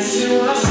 sei se